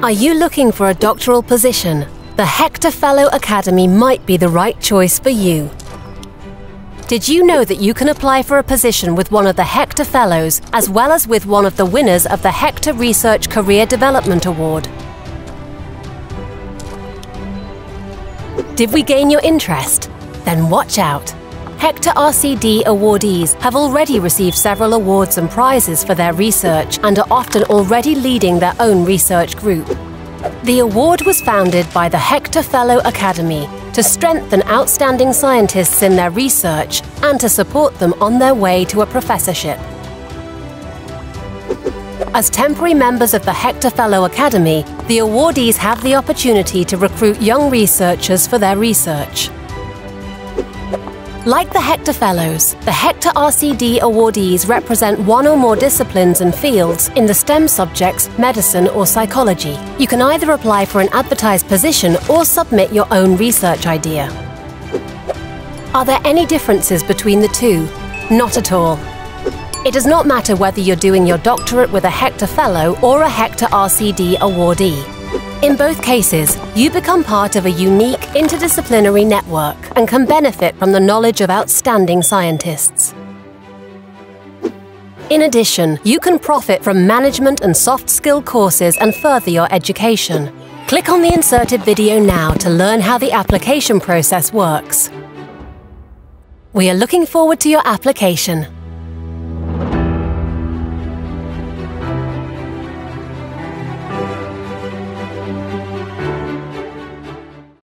Are you looking for a doctoral position? The Hector Fellow Academy might be the right choice for you. Did you know that you can apply for a position with one of the Hector Fellows as well as with one of the winners of the Hector Research Career Development Award? Did we gain your interest? Then watch out! Hector RCD awardees have already received several awards and prizes for their research and are often already leading their own research group. The award was founded by the Hector Fellow Academy to strengthen outstanding scientists in their research and to support them on their way to a professorship. As temporary members of the Hector Fellow Academy, the awardees have the opportunity to recruit young researchers for their research. Like the Hector Fellows, the Hector RCD awardees represent one or more disciplines and fields in the STEM subjects medicine or psychology. You can either apply for an advertised position or submit your own research idea. Are there any differences between the two? Not at all. It does not matter whether you're doing your doctorate with a Hector Fellow or a Hector RCD awardee. In both cases, you become part of a unique interdisciplinary network and can benefit from the knowledge of outstanding scientists. In addition, you can profit from management and soft skill courses and further your education. Click on the inserted video now to learn how the application process works. We are looking forward to your application.